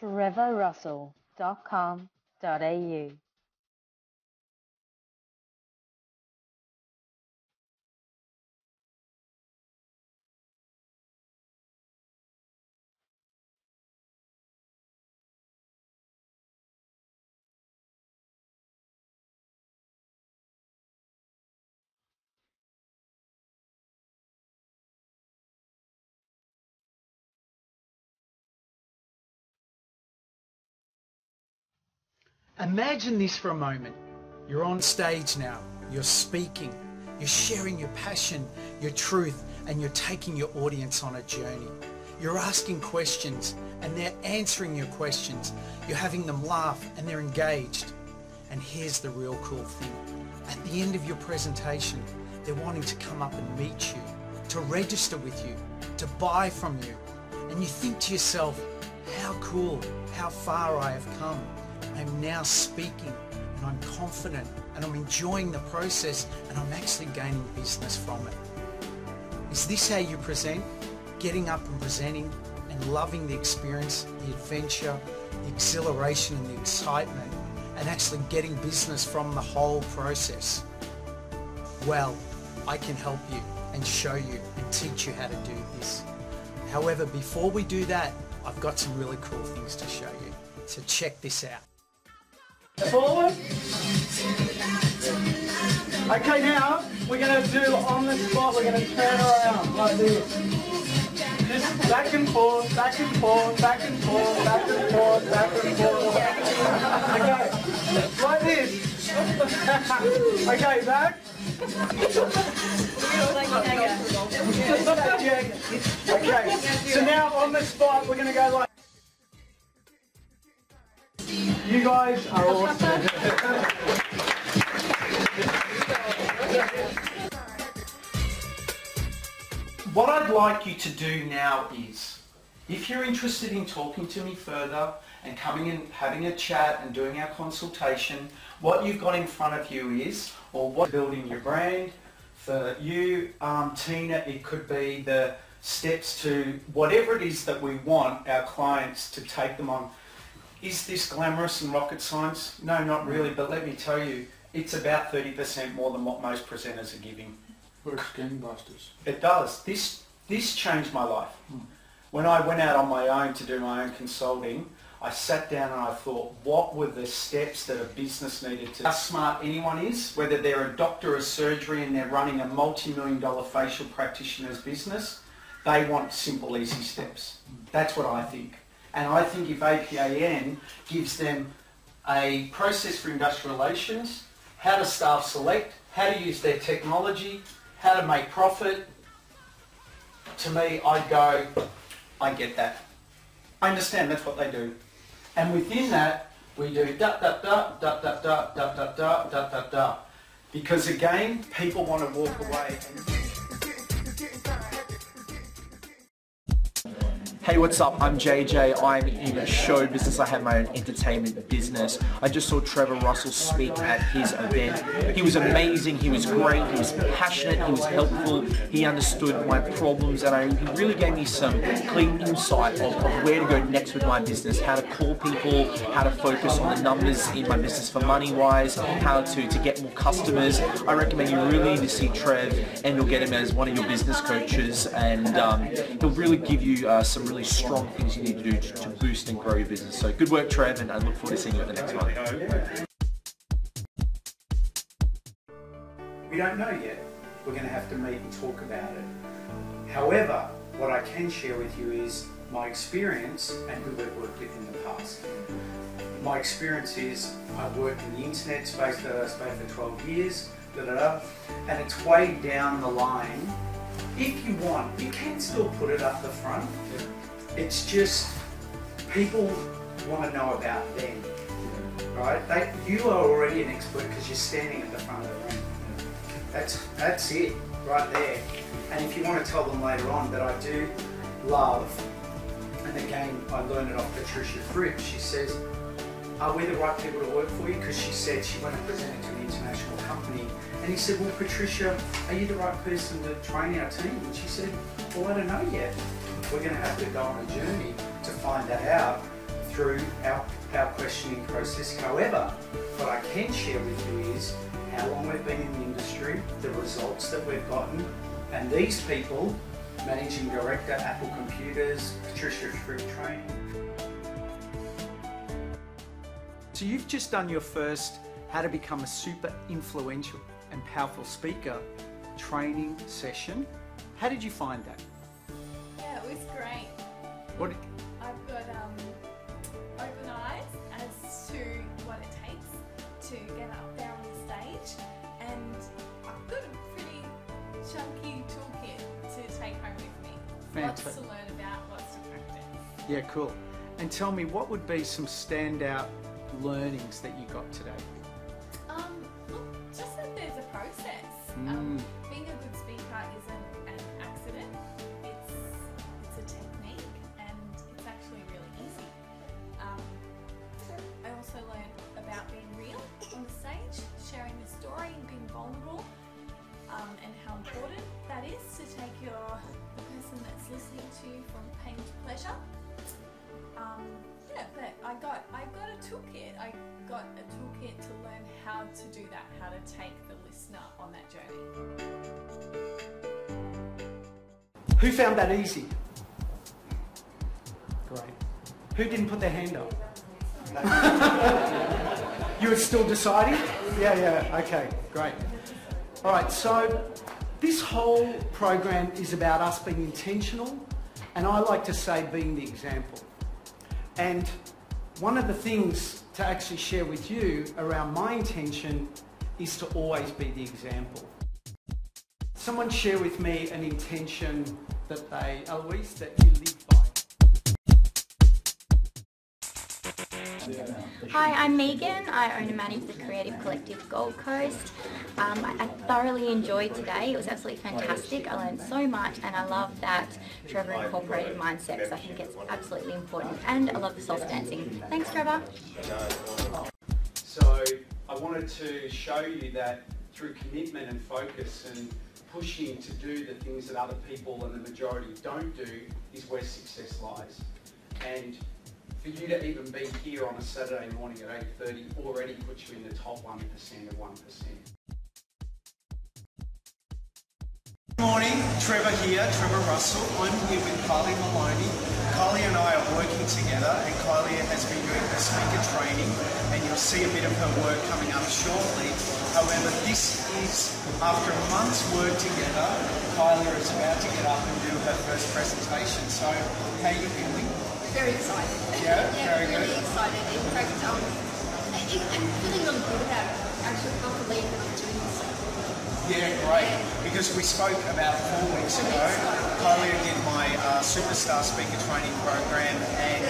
trevorrussell.com.au. Imagine this for a moment. You're on stage now, you're speaking, you're sharing your passion, your truth, and you're taking your audience on a journey. You're asking questions and they're answering your questions. You're having them laugh and they're engaged. And here's the real cool thing. At the end of your presentation, they're wanting to come up and meet you, to register with you, to buy from you. And you think to yourself, how cool, how far I have come. I'm now speaking and I'm confident and I'm enjoying the process and I'm actually gaining business from it. Is this how you present? Getting up and presenting and loving the experience, the adventure, the exhilaration and the excitement and actually getting business from the whole process? Well, I can help you and show you and teach you how to do this. However, before we do that, I've got some really cool things to show you. So check this out. Forward. Okay, now we're going to do on the spot, we're going to turn around like this. Just back and forth, back and forth, back and forth, back and forth, back and forth. Okay, like this. okay, back. okay, so now on the spot, we're going to go like you guys are awesome. what I'd like you to do now is, if you're interested in talking to me further and coming and having a chat and doing our consultation, what you've got in front of you is, or what building your brand. For you, um, Tina, it could be the steps to whatever it is that we want our clients to take them on. Is this glamorous and rocket science? No, not really, but let me tell you, it's about 30% more than what most presenters are giving. Works gangbusters. It does. This this changed my life. Hmm. When I went out on my own to do my own consulting, I sat down and I thought, what were the steps that a business needed to... How smart anyone is, whether they're a doctor of surgery and they're running a multi-million dollar facial practitioner's business, they want simple, easy steps. Hmm. That's what I think. And I think if APAN gives them a process for industrial relations, how to staff select, how to use their technology, how to make profit, to me, I go, I get that. I understand that's what they do. And within that, we do da da da da da da da da da da da da. Because again, people want to walk away. Hey, what's up? I'm JJ. I'm in show business. I have my own entertainment business. I just saw Trevor Russell speak at his event. He was amazing. He was great. He was passionate. He was helpful. He understood my problems and I, he really gave me some clear insight of, of where to go next with my business, how to call people, how to focus on the numbers in my business for money-wise, how to, to get more customers. I recommend you really need to see Trev and you'll get him as one of your business coaches and um, he'll really give you uh, some really strong things you need to do to, to boost and grow your business. So good work, Trev, and I look forward to seeing you at the next one. We don't know yet. We're going to have to meet and talk about it. However, what I can share with you is my experience and who we've worked with in the past. My experience is I've worked in the internet space for, spent for 12 years, da, da, da, and it's way down the line. If you want, you can still put it up the front. It's just people want to know about them, right? They, you are already an expert because you're standing at the front of the room. That's that's it right there. And if you want to tell them later on that I do love, and again I learned it off Patricia Fripp. She says, "Are we the right people to work for you?" Because she said she went and presented to an international company, and he said, "Well, Patricia, are you the right person to train our team?" And she said, "Well, I don't know yet. We're going to have to go on a journey to find that out." through our, our questioning process. However, what I can share with you is how long we've been in the industry, the results that we've gotten, and these people, Managing Director, Apple Computers, Patricia Fripp Training. So you've just done your first How to Become a Super Influential and Powerful Speaker training session. How did you find that? What, I've got um, open eyes as to what it takes to get up there on the stage, and I've got a pretty chunky toolkit to take home with me. Lots to learn about, lots to practice. Yeah, cool. And tell me, what would be some standout learnings that you got today? Toolkit. I got a toolkit to learn how to do that, how to take the listener on that journey. Who found that easy? Great. Who didn't put their hand up? you were still deciding? Yeah, yeah, okay, great. All right, so this whole program is about us being intentional, and I like to say being the example. And one of the things to actually share with you around my intention is to always be the example. Someone share with me an intention that they, Eloise, that you live by. Hi, I'm Megan. I own and manage the Creative Collective Gold Coast. Um, I, thoroughly enjoyed today. It was absolutely fantastic. I learned so much and I love that Trevor incorporated mindset because I think it's absolutely important. And I love the salsa dancing. Thanks, Trevor. So I wanted to show you that through commitment and focus and pushing to do the things that other people and the majority don't do is where success lies. And for you to even be here on a Saturday morning at 8.30 already puts you in the top 1% of 1%. Good morning, Trevor here, Trevor Russell. I'm here with Kylie Maloney. Kylie and I are working together and Kylie has been doing her speaker training and you'll see a bit of her work coming up shortly. However, this is after a months work together, Kylie is about to get up and do her first presentation. So, how are you feeling? Very excited. Yeah, very really good. excited. In fact, um, I, I'm feeling really good about. Actually, can't believe Yeah, great. Because we spoke about four weeks ago. Kylie did my uh, superstar speaker training program, and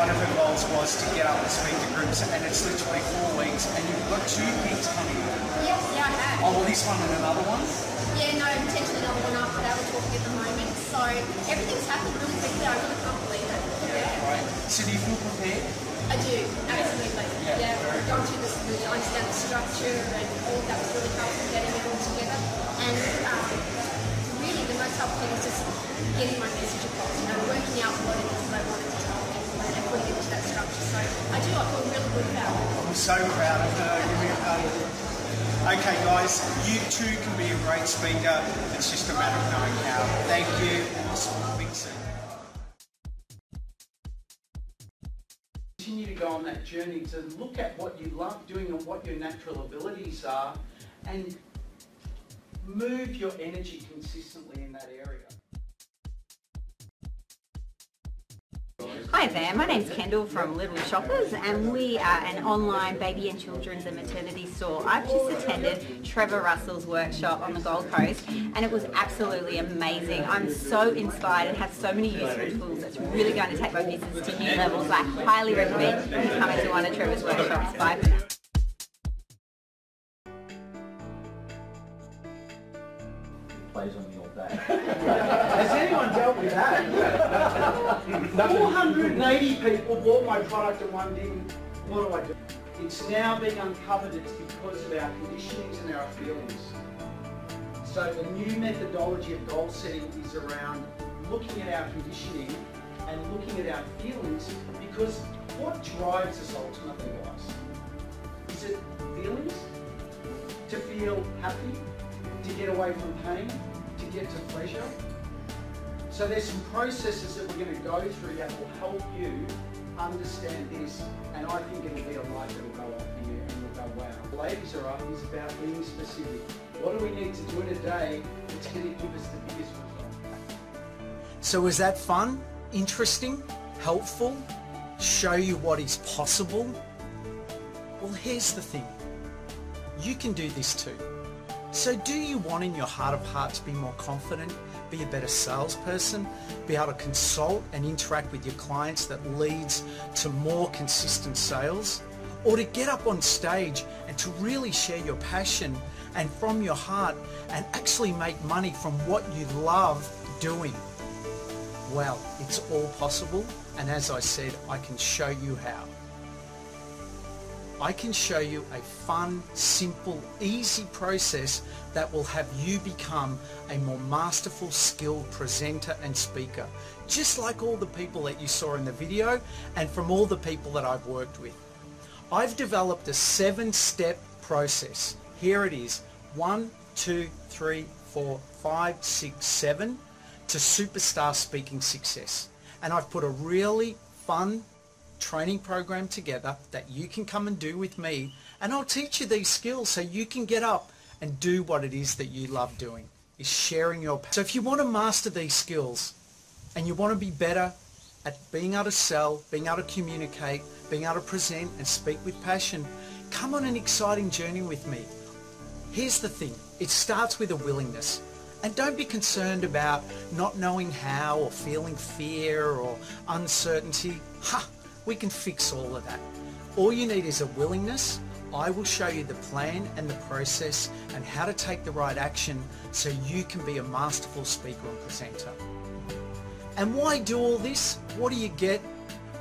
one of her goals was to get up and speak to groups. And it's literally four weeks, and you've got two gigs coming up. Yeah, yeah, I have. Oh, well, this one and another one. Yeah, no, potentially another one after that. We're talking at the moment. So everything's happened really quickly. I really can't believe it. Yeah, Right. So do you feel prepared? I do. Absolutely. Yeah, Yeah, very I've gone through this, really understand the structure and all that was really getting my message across. You know, working out what it is that I wanted to tell people and putting it into that structure. So I do. I feel really good about it. I'm so proud of her. Give me a hug. Okay, guys, you too can be a great speaker. It's just a matter of knowing how. Thank you, and we'll speak soon. continue to go on that journey to look at what you love doing and what your natural abilities are and move your energy consistently in that area. Hi there, my name's Kendall from Little Shoppers and we are an online baby and children's and maternity store. I've just attended Trevor Russell's workshop on the Gold Coast and it was absolutely amazing. I'm so inspired and have so many useful tools that's really going to take my business to new levels. I highly recommend you coming to one of Trevor's workshops. Bye for now. 480 people bought my product and one didn't. What do I do? It's now being uncovered. It's because of our conditionings and our feelings. So the new methodology of goal setting is around looking at our conditioning and looking at our feelings because What drives us ultimately, guys? Is it feelings? To feel happy? To get away from pain? To get to pleasure? So there's some processes that we're going to go through that will help you understand this and I think it'll be a light that'll go off for you and you'll go, wow. Ladies are up about being specific. What do we need to do in a day that's going to give us the biggest result? So is that fun? Interesting? Helpful? Show you what is possible? Well, here's the thing. You can do this too. So do you want in your heart of hearts to be more confident, be a better salesperson, be able to consult and interact with your clients that leads to more consistent sales? Or to get up on stage and to really share your passion and from your heart and actually make money from what you love doing? Well, it's all possible and as I said, I can show you how. I can show you a fun, simple, easy process that will have you become a more masterful, skilled presenter and speaker, just like all the people that you saw in the video and from all the people that I've worked with. I've developed a seven-step process. Here it is. One, two, three, four, five, six, seven to superstar speaking success. And I've put a really fun, training program together that you can come and do with me and I'll teach you these skills so you can get up and do what it is that you love doing is sharing your passion. so if you want to master these skills and you want to be better at being able to sell being able to communicate being able to present and speak with passion come on an exciting journey with me here's the thing it starts with a willingness and don't be concerned about not knowing how or feeling fear or uncertainty. Ha! We can fix all of that. All you need is a willingness. I will show you the plan and the process and how to take the right action so you can be a masterful speaker and presenter. And why do all this? What do you get?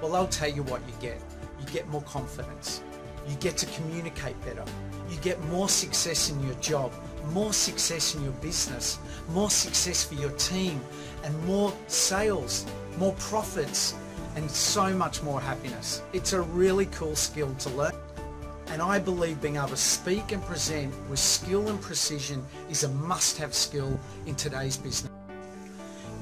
Well, I'll tell you what you get. You get more confidence. You get to communicate better. You get more success in your job, more success in your business, more success for your team, and more sales, more profits, and so much more happiness. It's a really cool skill to learn. And I believe being able to speak and present with skill and precision is a must-have skill in today's business.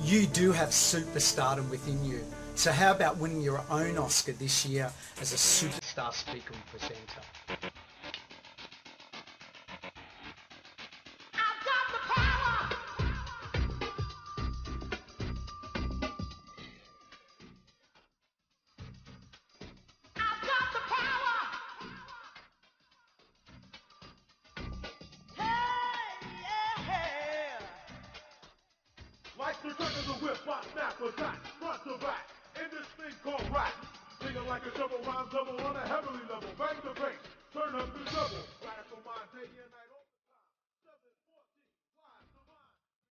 You do have superstardom within you. So how about winning your own Oscar this year as a superstar speaker and presenter? Like a double rhyme double on a heavenly level. Bang the bass, turn up the double.